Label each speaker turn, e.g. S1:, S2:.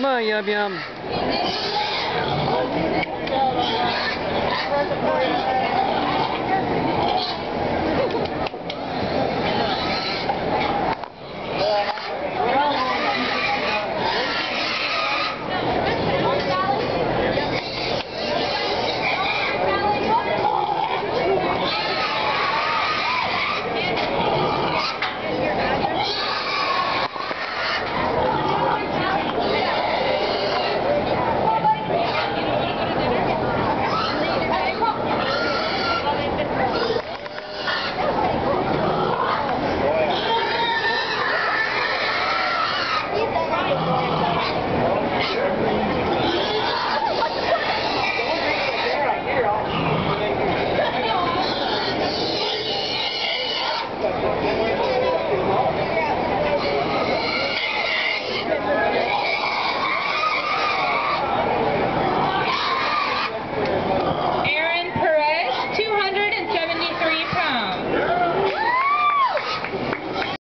S1: Komm mal, Yam